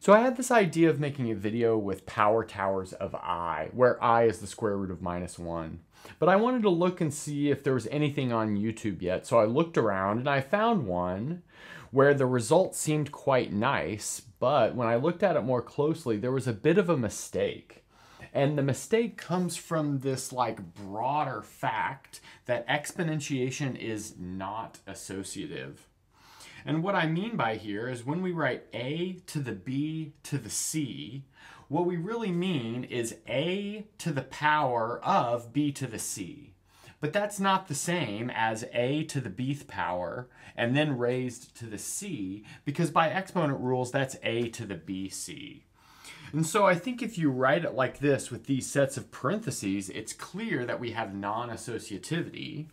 So I had this idea of making a video with power towers of i, where i is the square root of minus 1. But I wanted to look and see if there was anything on YouTube yet, so I looked around and I found one where the result seemed quite nice, but when I looked at it more closely, there was a bit of a mistake. And the mistake comes from this like broader fact that exponentiation is not associative. And what I mean by here is when we write a to the b to the c, what we really mean is a to the power of b to the c. But that's not the same as a to the bth power and then raised to the c, because by exponent rules, that's a to the bc. And so I think if you write it like this with these sets of parentheses, it's clear that we have non-associativity.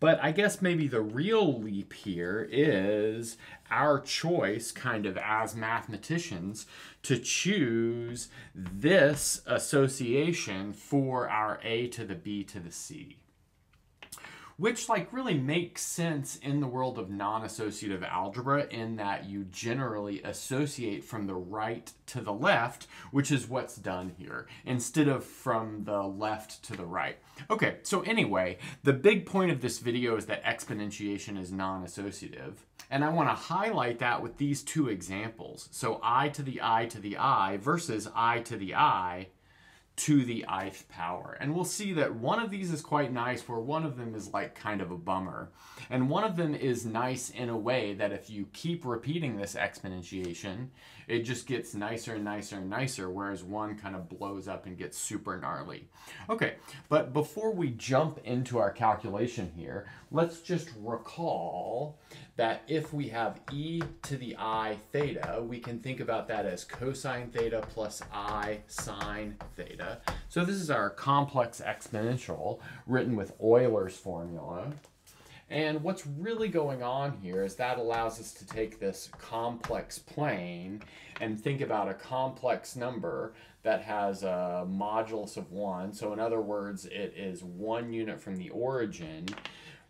But I guess maybe the real leap here is our choice, kind of as mathematicians, to choose this association for our A to the B to the C which like really makes sense in the world of non-associative algebra in that you generally associate from the right to the left, which is what's done here, instead of from the left to the right. Okay, so anyway, the big point of this video is that exponentiation is non-associative. And I want to highlight that with these two examples. So i to the i to the i versus i to the i to the ith power. And we'll see that one of these is quite nice where one of them is like kind of a bummer. And one of them is nice in a way that if you keep repeating this exponentiation, it just gets nicer and nicer and nicer, whereas one kind of blows up and gets super gnarly. Okay, but before we jump into our calculation here, let's just recall that if we have e to the i theta, we can think about that as cosine theta plus i sine theta. So this is our complex exponential written with Euler's formula. And what's really going on here is that allows us to take this complex plane and think about a complex number that has a modulus of 1. So in other words, it is one unit from the origin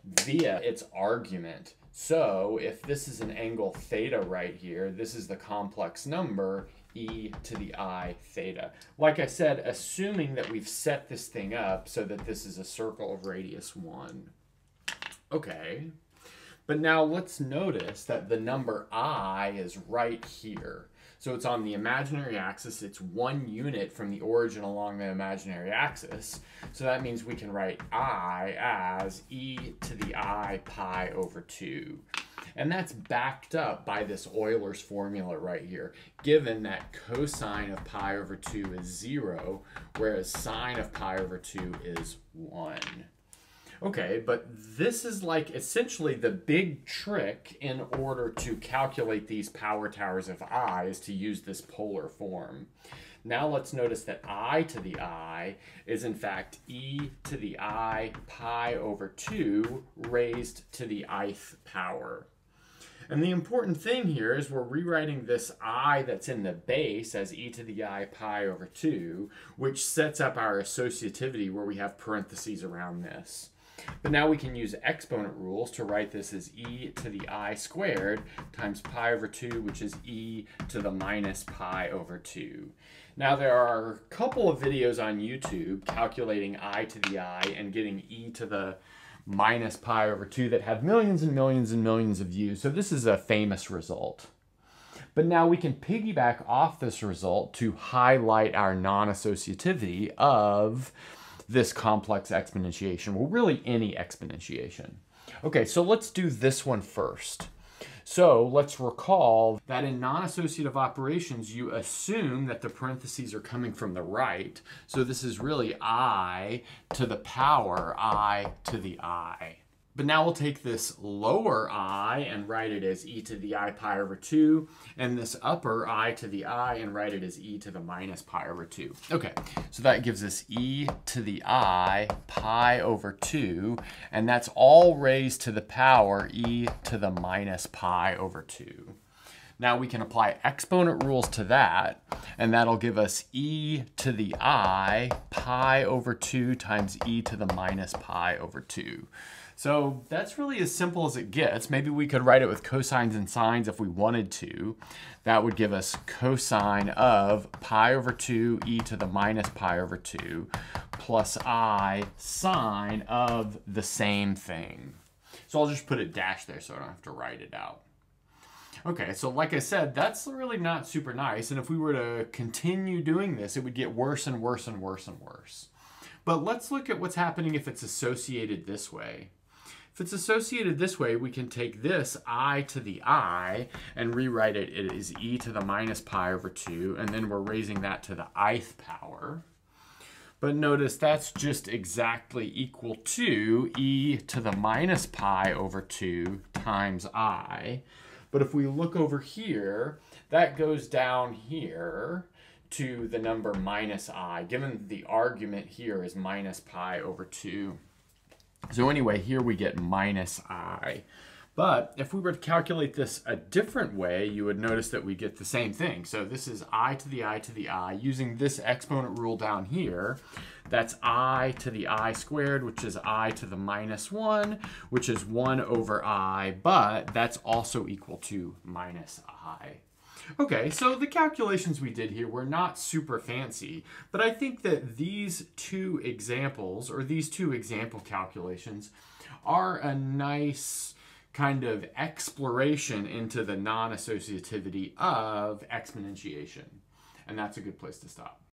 via its argument. So if this is an angle theta right here, this is the complex number e to the i theta. Like I said, assuming that we've set this thing up so that this is a circle of radius 1. Okay. But now let's notice that the number i is right here. So it's on the imaginary axis. It's one unit from the origin along the imaginary axis. So that means we can write i as e to the i pi over 2. And that's backed up by this Euler's formula right here, given that cosine of pi over 2 is 0, whereas sine of pi over 2 is 1. Okay, but this is like essentially the big trick in order to calculate these power towers of i is to use this polar form. Now let's notice that i to the i is in fact e to the i pi over 2 raised to the ith power. And the important thing here is we're rewriting this i that's in the base as e to the i pi over 2, which sets up our associativity where we have parentheses around this. But now we can use exponent rules to write this as e to the i squared times pi over 2, which is e to the minus pi over 2. Now there are a couple of videos on YouTube calculating i to the i and getting e to the minus pi over 2 that have millions and millions and millions of views. So this is a famous result. But now we can piggyback off this result to highlight our non-associativity of this complex exponentiation, well, really any exponentiation. Okay, so let's do this one first. So let's recall that in non-associative operations, you assume that the parentheses are coming from the right. So this is really i to the power i to the i. But now we'll take this lower i and write it as e to the i pi over 2, and this upper i to the i and write it as e to the minus pi over 2. Okay, so that gives us e to the i pi over 2, and that's all raised to the power e to the minus pi over 2. Now we can apply exponent rules to that, and that'll give us e to the i pi over 2 times e to the minus pi over 2. So that's really as simple as it gets. Maybe we could write it with cosines and sines if we wanted to. That would give us cosine of pi over 2 e to the minus pi over 2 plus i sine of the same thing. So I'll just put a dash there so I don't have to write it out. Okay, so like I said, that's really not super nice. And if we were to continue doing this, it would get worse and worse and worse and worse. But let's look at what's happening if it's associated this way. If it's associated this way, we can take this i to the i and rewrite it. It is e to the minus pi over 2, and then we're raising that to the ith power. But notice that's just exactly equal to e to the minus pi over 2 times i. But if we look over here, that goes down here to the number minus i, given the argument here is minus pi over 2. So anyway, here we get minus i. But if we were to calculate this a different way, you would notice that we get the same thing. So this is i to the i to the i. Using this exponent rule down here, that's i to the i squared, which is i to the minus 1, which is 1 over i, but that's also equal to minus i. Okay, so the calculations we did here were not super fancy, but I think that these two examples, or these two example calculations, are a nice kind of exploration into the non-associativity of exponentiation. And that's a good place to stop.